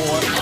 More.